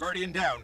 Guardian down.